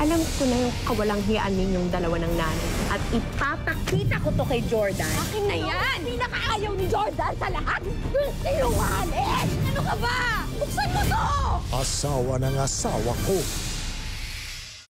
Alam ko na yung kawalang hiyaan ninyong dalawa ng nanay. At ipapakita ko to kay Jordan. Akin na yan! Pinakaayaw ni Jordan sa lahat! Yung sinungaling! Ano ka ba? Buksan mo to! Asawa ng asawa ko.